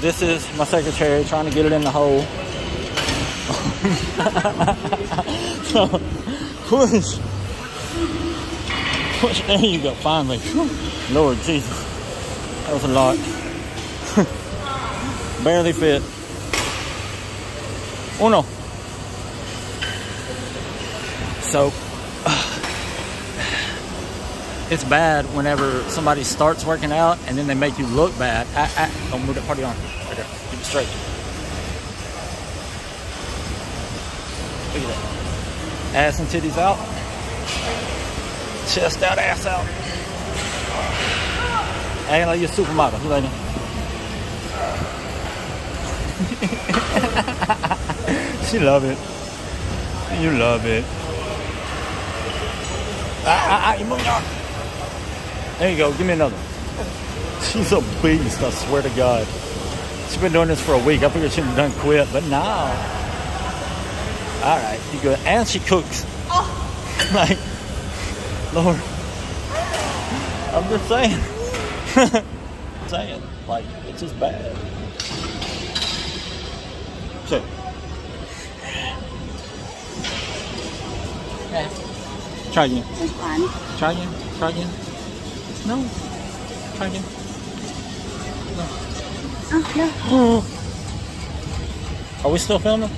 This is my secretary trying to get it in the hole. so, push. Push. There you go, finally. Lord Jesus. That was a lot. Barely fit. Uno. So, it's bad whenever somebody starts working out and then they make you look bad. I, I, don't move that party on. Right there. Keep it straight. Look at that. Ass and titties out. Chest out, ass out. Acting like you're a supermodel. You like she love it. You love it. Ah, ah, ah, you moving on. There you go. Give me another. She's a beast, I swear to God. She's been doing this for a week. I figured she'd have done quit, but no. All right, you good. And she cooks. Oh. like, Lord. I'm just saying. I'm saying. Like, it's just bad. So. Okay. Try again. Try again. Try again. No. Try again. No. Ah, oh, no. Are we still filming?